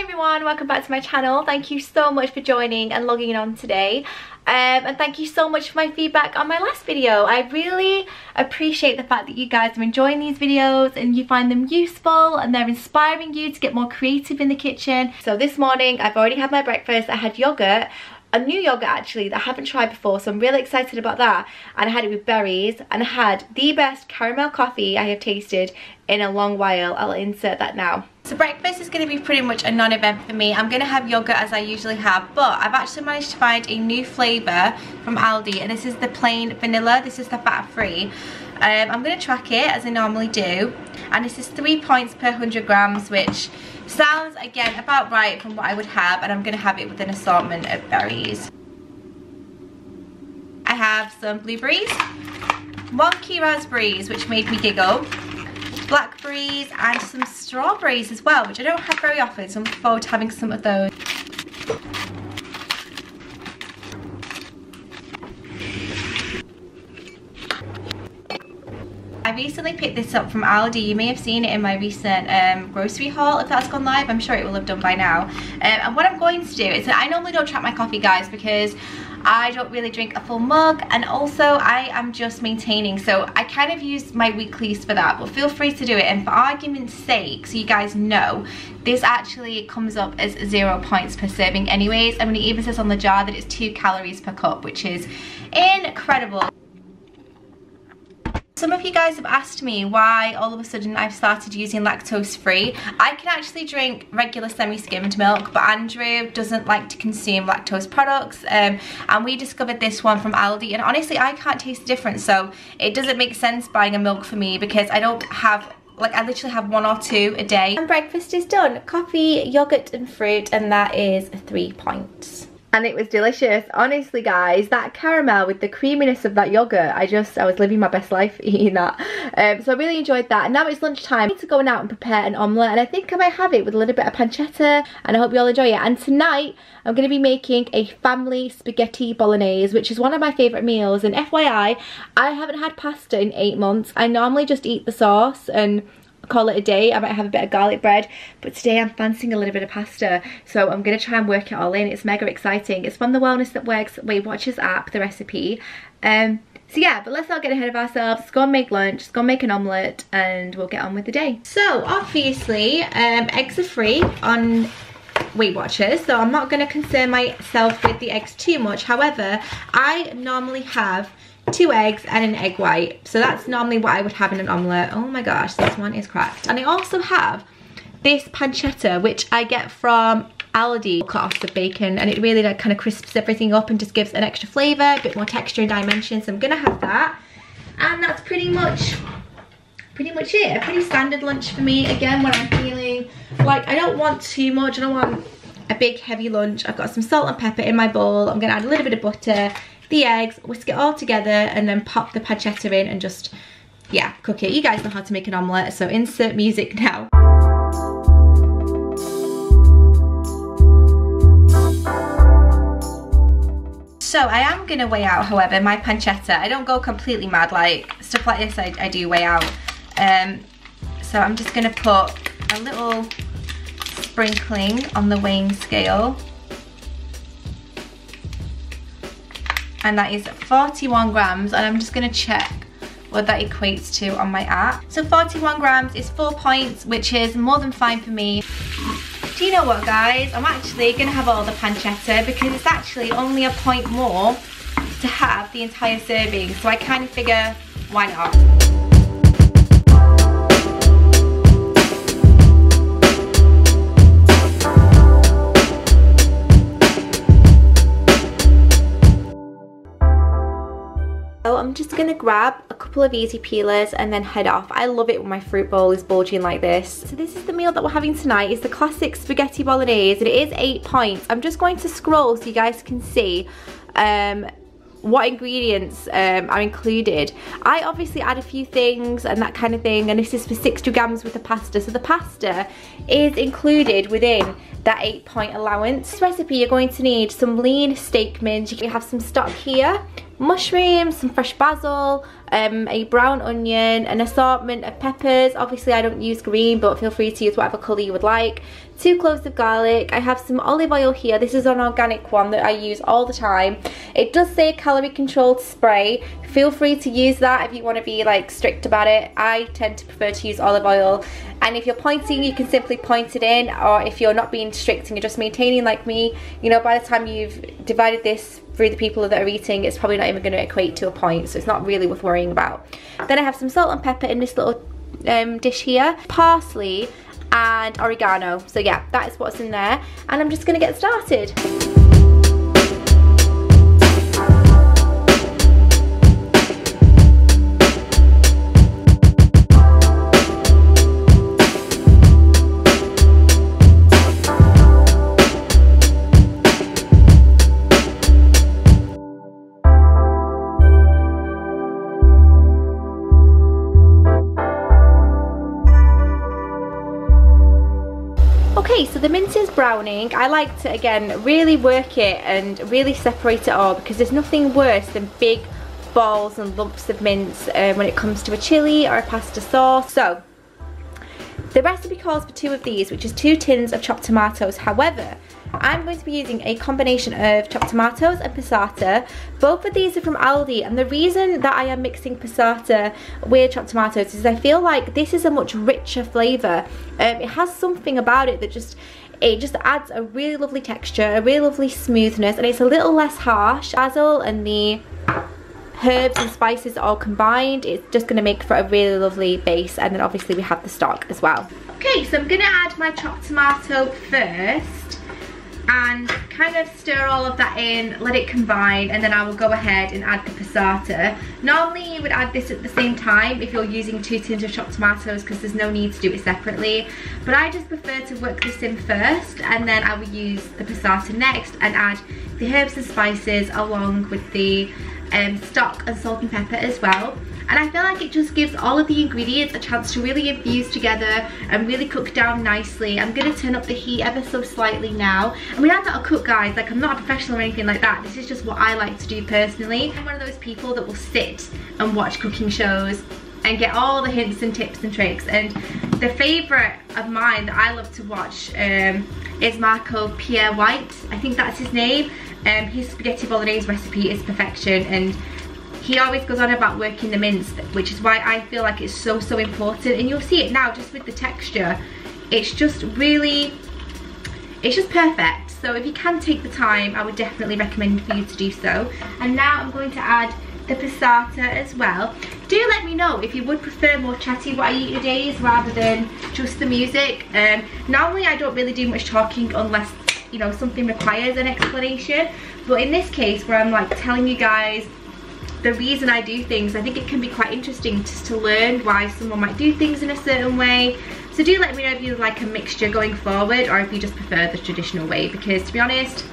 Hi everyone, welcome back to my channel. Thank you so much for joining and logging on today. Um, and thank you so much for my feedback on my last video. I really appreciate the fact that you guys are enjoying these videos and you find them useful and they're inspiring you to get more creative in the kitchen. So this morning I've already had my breakfast. I had yogurt a new yogurt actually that I haven't tried before so I'm really excited about that. And I had it with berries and I had the best caramel coffee I have tasted in a long while. I'll insert that now. So breakfast is going to be pretty much a non-event for me. I'm going to have yogurt as I usually have but I've actually managed to find a new flavour from Aldi and this is the plain vanilla. This is the fat free um, I'm going to track it as I normally do and this is three points per 100 grams which Sounds, again, about right from what I would have, and I'm going to have it with an assortment of berries. I have some blueberries, wonky raspberries, which made me giggle, blackberries, and some strawberries as well, which I don't have very often, so I'm looking forward to having some of those. Recently picked this up from Aldi. You may have seen it in my recent um, grocery haul if that's gone live. I'm sure it will have done by now. Um, and what I'm going to do is I normally don't track my coffee guys because I don't really drink a full mug and also I am just maintaining so I kind of use my weeklies for that but feel free to do it and for argument's sake so you guys know this actually comes up as zero points per serving anyways I mean it even says on the jar that it's two calories per cup which is incredible some of you guys have asked me why all of a sudden I've started using lactose free. I can actually drink regular semi-skimmed milk but Andrew doesn't like to consume lactose products um, and we discovered this one from Aldi and honestly I can't taste the difference so it doesn't make sense buying a milk for me because I don't have like I literally have one or two a day. And breakfast is done. Coffee, yogurt and fruit and that is three points and it was delicious. Honestly guys that caramel with the creaminess of that yogurt i just i was living my best life eating that. Um, so i really enjoyed that. And now it's lunchtime. I need to go out and prepare an omelette. And i think i might have it with a little bit of pancetta. And i hope you all enjoy it. And tonight i'm going to be making a family spaghetti bolognese which is one of my favorite meals. And fyi i haven't had pasta in eight months. I normally just eat the sauce and call it a day. I might have a bit of garlic bread, but today I'm fancying a little bit of pasta. So I'm to try and work it all in. It's mega exciting. It's from the Wellness That Works Weight Watchers app, the recipe. Um, so yeah, but let's not get ahead of ourselves. Let's go and make lunch, let's go and make an omelette, and we'll get on with the day. So obviously, um, eggs are free on Weight Watchers, so I'm not to concern myself with the eggs too much. However, I normally have two eggs and an egg white. So that's normally what I would have in an omelette. Oh my gosh, this one is cracked. And I also have this pancetta, which I get from Aldi cut off the bacon and it really like kind of crisps everything up and just gives an extra flavour, a bit more texture and dimension. So I'm gonna have that. And that's pretty much pretty much it. A pretty standard lunch for me. Again, when I'm feeling like I don't want too much, I don't want a big heavy lunch. I've got some salt and pepper in my bowl. I'm gonna add a little bit of butter, the eggs, whisk it all together and then pop the pancetta in and just, yeah, cook it. You guys know how to make an omelette, so insert music now. So I am going to weigh out, however, my pancetta. I don't go completely mad, like stuff like this I, I do weigh out. Um, so I'm just going to put a little sprinkling on the weighing scale and that is 41 grams and I'm just going to check what that equates to on my app. So 41 grams is four points, which is more than fine for me. Do you know what guys? I'm actually going to have all the pancetta because it's actually only a point more to have the entire serving. So I kind of figure, why not? I'm just gonna grab a couple of easy peelers and then head off. I love it when my fruit bowl is bulging like this. So this is the meal that we're having tonight. It's the classic spaghetti bolognese and it is eight points. I'm just going to scroll so you guys can see um, what ingredients um, are included. I obviously add a few things and that kind of thing and this is for 60 grams with the pasta. So the pasta is included within that eight point allowance. This recipe you're going to need some lean steak mince. You have some stock here mushrooms, some fresh basil, um, a brown onion, an assortment of peppers. Obviously I don't use green but feel free to use whatever colour you would like. Two cloves of garlic. I have some olive oil here. This is an organic one that I use all the time. It does say calorie controlled spray. Feel free to use that if you want to be like strict about it. I tend to prefer to use olive oil and if you're pointing you can simply point it in or if you're not being strict and you're just maintaining like me you know by the time you've divided this through the people that are eating it's probably not even going to equate to a point so it's not really worth worrying about. Then I have some salt and pepper in this little um, dish here parsley and oregano. So yeah that is what's in there and I'm just going to get started Okay, so the mince is browning. I like to, again, really work it and really separate it all because there's nothing worse than big balls and lumps of mince um, when it comes to a chili or a pasta sauce. So, the recipe calls for two of these, which is two tins of chopped tomatoes. However, I'm going to be using a combination of chopped tomatoes and passata. Both of these are from Aldi and the reason that I am mixing passata with chopped tomatoes is I feel like this is a much richer flavour. Um, it has something about it that just it just adds a really lovely texture, a really lovely smoothness and it's a little less harsh. Basil and the herbs and spices all combined it's just going to make for a really lovely base and then obviously we have the stock as well. Okay so I'm going to add my chopped tomato first and kind of stir all of that in, let it combine, and then I will go ahead and add the passata. Normally you would add this at the same time if you're using two tins of chopped tomatoes because there's no need to do it separately. But I just prefer to work this in first and then I will use the passata next and add the herbs and spices along with the um, stock and salt and pepper as well and I feel like it just gives all of the ingredients a chance to really infuse together and really cook down nicely. I'm to turn up the heat ever so slightly now. I mean I'm not a cook guys, like I'm not a professional or anything like that. This is just what I like to do personally. I'm one of those people that will sit and watch cooking shows and get all the hints and tips and tricks and the favourite of mine that I love to watch um, is Marco Pierre White I think that's his name um, his spaghetti bolognese recipe is perfection and he always goes on about working the mince which is why I feel like it's so so important. And you'll see it now just with the texture. It's just really it's just perfect. So if you can take the time I would definitely recommend for you to do so. And now I'm going to add the passata as well. Do let me know if you would prefer more chatty what I eat days rather than just the music. Um, normally I don't really do much talking unless you know something requires an explanation but in this case where I'm like telling you guys the reason I do things, I think it can be quite interesting just to learn why someone might do things in a certain way. So do let me know if you like a mixture going forward or if you just prefer the traditional way because to be honest,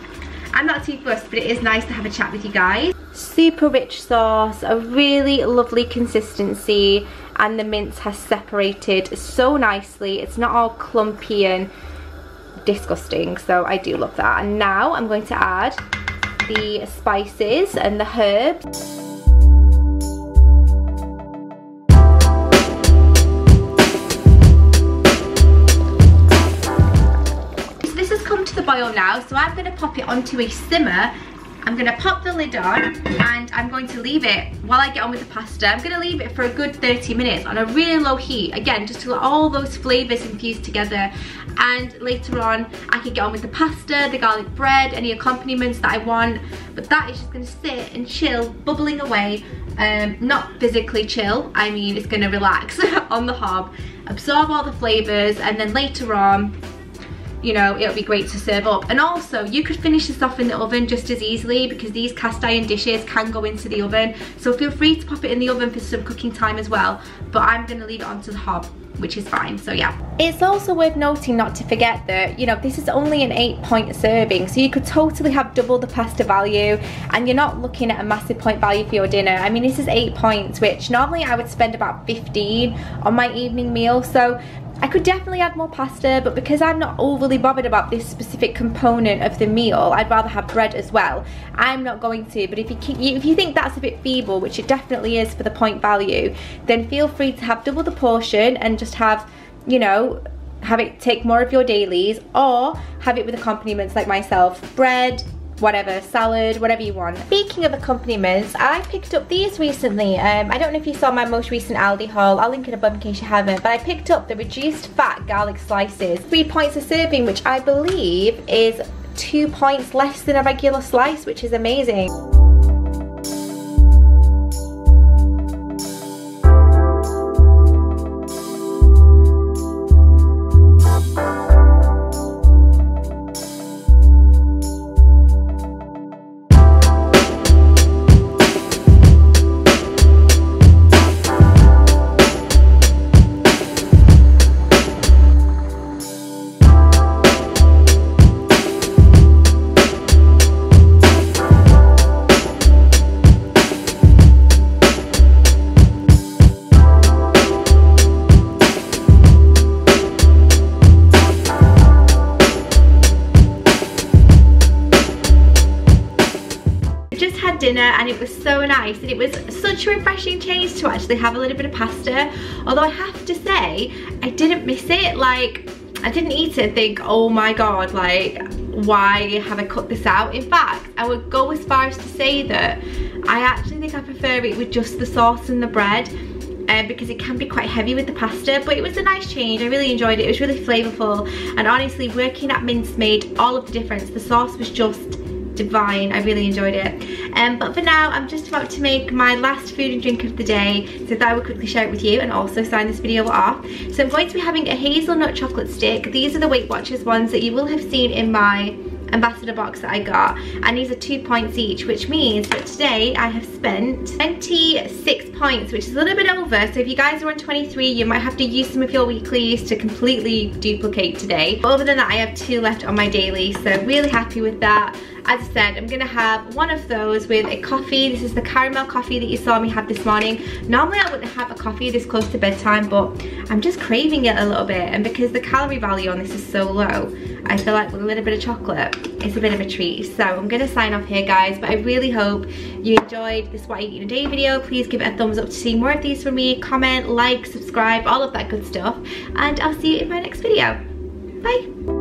I'm not too fussed but it is nice to have a chat with you guys. Super rich sauce, a really lovely consistency and the mince has separated so nicely. It's not all clumpy and disgusting so I do love that. And now I'm going to add the spices and the herbs. So this has come to the boil now, so I'm gonna pop it onto a simmer. I'm gonna pop the lid on and I'm going to leave it while I get on with the pasta. I'm gonna leave it for a good 30 minutes on a really low heat. Again, just to let all those flavors infuse together. And later on, I can get on with the pasta, the garlic bread, any accompaniments that I want. But that is just gonna sit and chill, bubbling away. Um, not physically chill, I mean it's gonna relax on the hob, absorb all the flavors, and then later on, you know, it'll be great to serve up. And also, you could finish this off in the oven just as easily because these cast iron dishes can go into the oven. So feel free to pop it in the oven for some cooking time as well. But I'm gonna leave it onto the hob which is fine so yeah. It's also worth noting not to forget that you know this is only an eight point serving so you could totally have double the pasta value and you're not looking at a massive point value for your dinner. I mean this is eight points which normally I would spend about 15 on my evening meal so I could definitely add more pasta, but because I'm not overly bothered about this specific component of the meal, I'd rather have bread as well. I'm not going to, but if you, if you think that's a bit feeble, which it definitely is for the point value, then feel free to have double the portion and just have, you know, have it take more of your dailies or have it with accompaniments like myself, bread, whatever, salad, whatever you want. Speaking of accompaniments, I picked up these recently. Um, I don't know if you saw my most recent Aldi haul. I'll link it above in case you haven't. But I picked up the reduced fat garlic slices. Three points a serving, which I believe is two points less than a regular slice, which is amazing. Dinner and it was so nice. And it was such a refreshing change to actually have a little bit of pasta. Although I have to say I didn't miss it. Like I didn't eat it and think oh my god like why have I cut this out? In fact I would go as far as to say that I actually think I prefer it with just the sauce and the bread um, because it can be quite heavy with the pasta but it was a nice change. I really enjoyed it. It was really flavorful. And honestly working at Mince made all of the difference the sauce was just divine. I really enjoyed it. Um, but for now, I'm just about to make my last food and drink of the day. So that I would quickly share it with you and also sign this video off. So I'm going to be having a hazelnut chocolate stick. These are the Weight Watchers ones that you will have seen in my ambassador box that I got and these are two points each which means that today I have spent 26 points which is a little bit over so if you guys are on 23 you might have to use some of your weeklies to completely duplicate today but other than that I have two left on my daily so really happy with that as I said, I'm gonna have one of those with a coffee. This is the caramel coffee that you saw me have this morning. Normally I wouldn't have a coffee this close to bedtime, but I'm just craving it a little bit. And because the calorie value on this is so low, I feel like with a little bit of chocolate, it's a bit of a treat. So I'm gonna sign off here guys, but I really hope you enjoyed this what I eat in a day video. Please give it a thumbs up to see more of these from me. Comment, like, subscribe, all of that good stuff. And I'll see you in my next video. Bye.